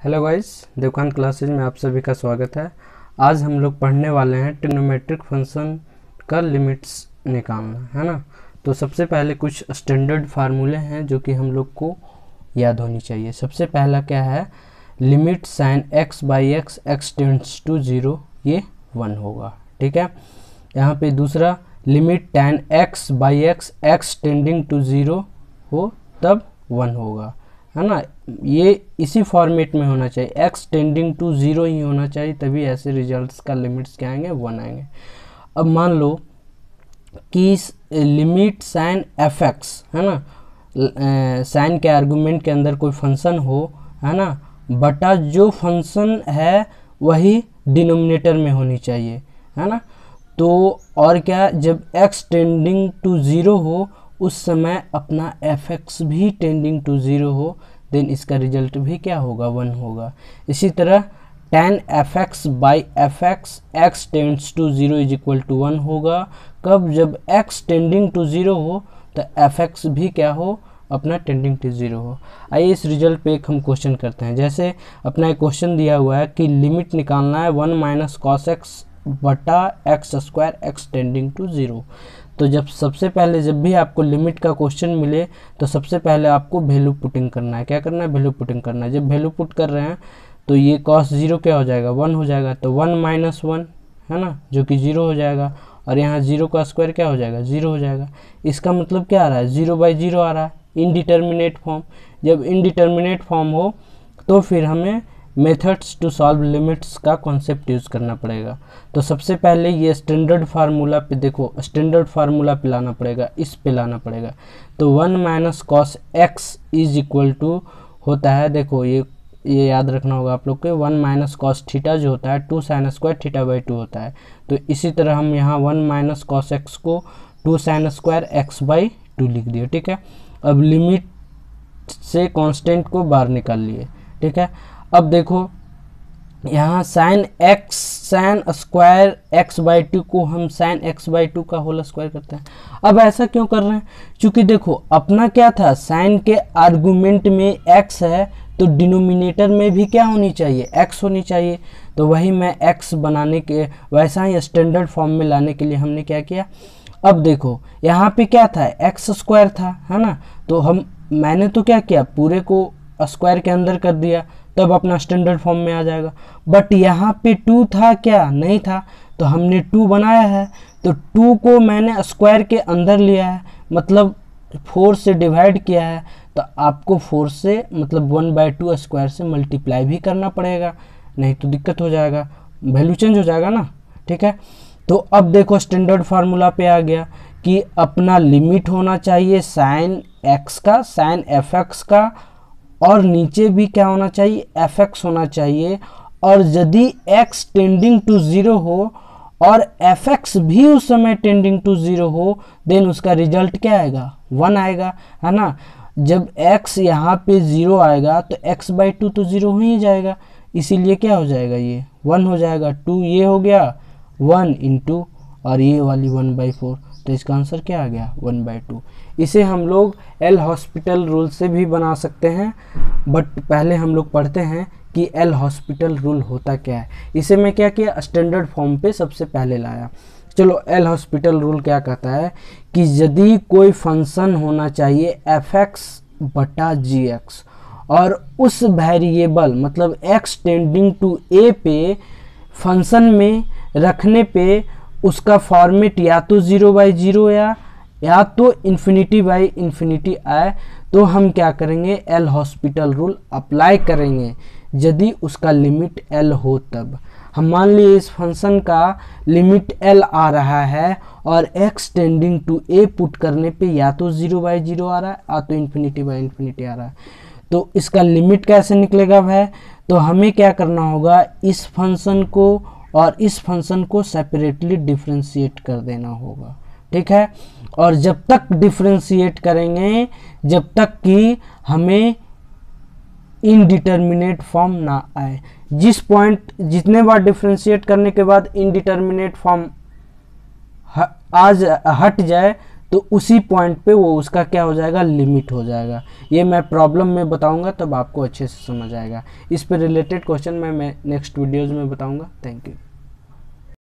Hello guys, देवकान classes में आप सभी का स्वागत है। आज हम लोग पढ़ने वाले हैं ट्रिग्नोमेट्रिक फ़ंक्शन का लिमिट्स निकालना, है ना? तो सबसे पहले कुछ स्टैंडर्ड फार्मूले हैं जो कि हम लोग को याद होनी चाहिए। सबसे पहला क्या है? Limit sine X by X X tends to zero ये वन होगा, ठीक है? यहाँ पे दूसरा, limit tan X by X X tending to zero हो, तब वन होगा। है ना? ये इसी फॉर्मेट में होना चाहिए। एक्स टेंडिंग टू ज़ीरो ही होना चाहिए, तभी ऐसे रिजल्ट्स का लिमिट्स क्या आएँगे? वन आएँगे। अब मान लो कि लिमिट साइन एफ़ एक्स है ना? साइन के आर्गूमेंट के अंदर कोई फ़ंक्शन हो, है ना? बटा जो फ़ंक्शन है, वही डिनोमिनेटर में होनी चाहिए, है ना? तो और क्या, जब एक्स टेंडिंग टू ज़ीरो हो उस समय अपना एफ़ एक्स भी टेंडिंग टू ज़ीरो हो देन इसका रिज़ल्ट भी क्या होगा? वन होगा। इसी तरह tan F X by F X X tends to zero is equal to one होगा। कब? जब एक्स टेंडिंग टू ज़ीरो हो तो एफ़ एक्स भी क्या हो? अपना टेंडिंग टू ज़ीरो हो। आइए इस रिज़ल्ट पे एक हम क्वेश्चन करते हैं। जैसे अपना एक क्वेश्चन दिया हुआ है कि लिमिट निकालना है वन माइनस कॉस एक्स बटा X square X tending to zero तो जब सबसे पहले जब भी आपको लिमिट का क्वेश्चन मिले तो सबसे पहले आपको वैल्यू पुटिंग करना है। क्या करना है? वैल्यू पुटिंग करना है। जब वैल्यू पुट कर रहे हैं तो ये कॉस ज़ीरो क्या हो जाएगा? वन हो जाएगा। तो वन माइनस वन है ना? जो कि ज़ीरो हो जाएगा। और यहाँ ज़ीरो का स्क्वायर क्या हो जाएगा? ज़ीरो हो जाएगा। इसका मतलब क्या आ रहा है? ज़ीरो बाई ज़ीरो आ रहा है। इनडिटर्मिनेट फॉर्म जब इनडिटर्मिनेट फॉर्म हो तो फिर हमें मेथड्स टू सॉल्व लिमिट्स का कॉन्सेप्ट यूज़ करना पड़ेगा। तो सबसे पहले ये स्टैंडर्ड फार्मूला पे देखो स्टैंडर्ड फार्मूला पे लाना पड़ेगा, इस पे लाना पड़ेगा। तो one minus cos X is equal to होता है, देखो ये ये याद रखना होगा आप लोग के, वन माइनस कॉस थीटा जो होता है, two sine square theta by two होता है। तो इसी तरह हम यहाँ वन माइनस कॉस एक्स को two sine square X by two लिख दिए, ठीक है? अब लिमिट से कांस्टेंट को बाहर निकाल लिए, ठीक है? अब देखो, यहाँ sine X sine square X by two को हम साइन एक्स बाई टू का होल स्क्वायर करते हैं। अब ऐसा क्यों कर रहे हैं? क्योंकि देखो, अपना क्या था? साइन के आर्गुमेंट में एक्स है तो डिनोमिनेटर में भी क्या होनी चाहिए? एक्स होनी चाहिए। तो वही मैं एक्स बनाने के, वैसा ही स्टैंडर्ड फॉर्म में लाने के लिए हमने क्या किया? अब देखो, यहाँ पे क्या था? एक्स स्क्वायर था, है ना? तो हम, मैंने तो क्या किया? पूरे को स्क्वायर के अंदर कर दिया। तब अपना स्टैंडर्ड फॉर्म में आ जाएगा। बट यहाँ पे टू था क्या? नहीं था। तो हमने टू बनाया है। तो टू को मैंने स्क्वायर के अंदर लिया है। मतलब फोर से डिवाइड किया है। तो आपको फोर से मतलब वन बाई टू स्क्वायर से मल्टीप्लाई भी करना पड़ेगा। नहीं तो दिक्कत हो जाएगा। वैल्यू चेंज हो जाएगा ना? ठीक है? तो अब देखो स्टैंडर्ड फार्मूला पे आ गया कि अपना लिमिट होना चाहिए साइन एक्स का साइन एफ़ एक्स का और नीचे भी क्या होना चाहिए? एफ़ एक्स होना चाहिए। और यदि एक्स टेंडिंग टू ज़ीरो हो और एफ़ एक्स भी उस समय टेंडिंग टू ज़ीरो हो देन उसका रिज़ल्ट क्या आएगा? वन आएगा, है ना? जब x यहाँ पे ज़ीरो आएगा तो x बाई टू तो ज़ीरो हो ही जाएगा। इसीलिए क्या हो जाएगा ये? वन हो जाएगा। टू ये हो गया। वन इंटू और ये वाली वन बाई फोर तो इसका आंसर क्या आ गया? One by two. इसे हम लोग एल हॉस्पिटल रूल से भी बना सकते हैं, बट पहले हम लोग पढ़ते हैं कि एल हॉस्पिटल रूल होता क्या है। इसे मैं क्या किया? स्टैंडर्ड फॉर्म पे सबसे पहले लाया। चलो, एल हॉस्पिटल रूल क्या कहता है? कि यदि कोई फ़ंक्शन होना चाहिए एफ़ एक्स बटा जी एक्स, और उस वेरिएबल मतलब एक्स टेंडिंग टू ए पे फ़ंक्शन में रखने पे उसका फॉर्मेट या तो ज़ीरो बाई ज़ीरो या या तो इन्फिनिटी बाई इन्फिनिटी आए तो हम क्या करेंगे? एल हॉस्पिटल रूल अप्लाई करेंगे। यदि उसका लिमिट एल हो तब। हम मान लिए इस फ़ंक्शन का लिमिट एल आ रहा है और X tending to A put करने पे या तो ज़ीरो बाई ज़ीरो आ रहा है, या तो इन्फिनिटी बाई इन्फिनिटी आ रहा है। तो इसका लिमिट कैसे निकलेगा भाई? तो हमें क्या करना होगा? इस फ़ंक्शन को और इस फ़ंक्शन को सेपरेटली डिफ्रेंशिएट कर देना होगा। ठीक है? और जब तक डिफ्रेंशिएट करेंगे, जब तक कि हमें इनडिटर्मिनेट फॉर्म ना आए। जिस पॉइंट जितने बार डिफ्रेंशिएट करने के बाद इनडिटर्मिनेट फॉर्म आज हट जाए तो उसी पॉइंट पे वो उसका क्या हो जाएगा? लिमिट हो जाएगा। ये मैं प्रॉब्लम में बताऊँगा, तब आपको अच्छे से समझ आएगा। इस पर रिलेटेड क्वेश्चन मैं मैं नेक्स्ट वीडियोज़ में बताऊँगा। Thank you